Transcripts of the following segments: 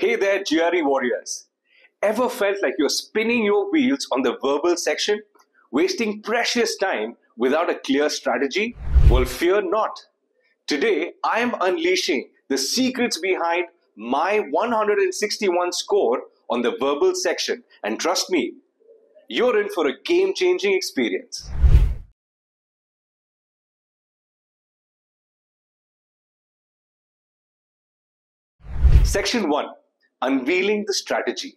Hey there, GRE warriors. Ever felt like you're spinning your wheels on the verbal section, wasting precious time without a clear strategy? Well, fear not. Today, I am unleashing the secrets behind my 161 score on the verbal section. And trust me, you're in for a game changing experience. Section 1 Unveiling the Strategy.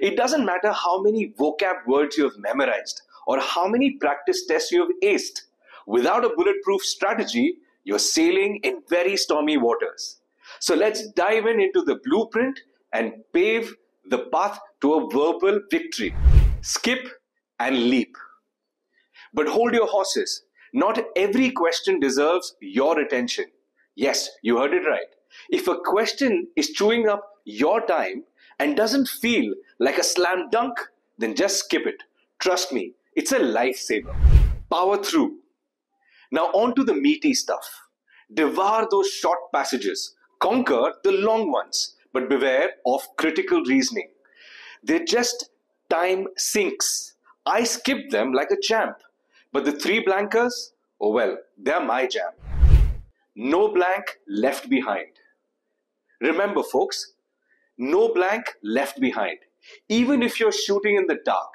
It doesn't matter how many vocab words you have memorized or how many practice tests you have aced. Without a bulletproof strategy, you're sailing in very stormy waters. So let's dive in into the blueprint and pave the path to a verbal victory. Skip and leap. But hold your horses. Not every question deserves your attention. Yes, you heard it right. If a question is chewing up your time and doesn't feel like a slam dunk, then just skip it. Trust me, it's a lifesaver. Power through. Now, on to the meaty stuff. Devour those short passages, conquer the long ones, but beware of critical reasoning. They're just time sinks. I skip them like a champ. But the three blankers, oh well, they're my jam. No blank left behind. Remember, folks, no blank left behind. Even if you're shooting in the dark,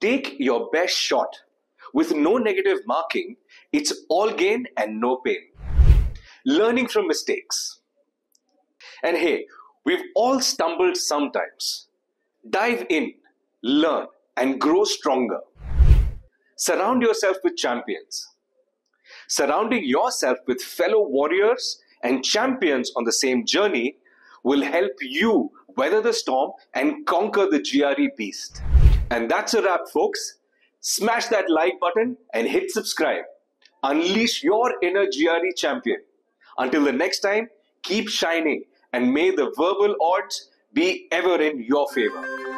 take your best shot. With no negative marking, it's all gain and no pain. Learning from mistakes. And hey, we've all stumbled sometimes. Dive in, learn, and grow stronger. Surround yourself with champions. Surrounding yourself with fellow warriors and champions on the same journey will help you weather the storm and conquer the GRE beast. And that's a wrap, folks. Smash that like button and hit subscribe. Unleash your inner GRE champion. Until the next time, keep shining and may the verbal odds be ever in your favor.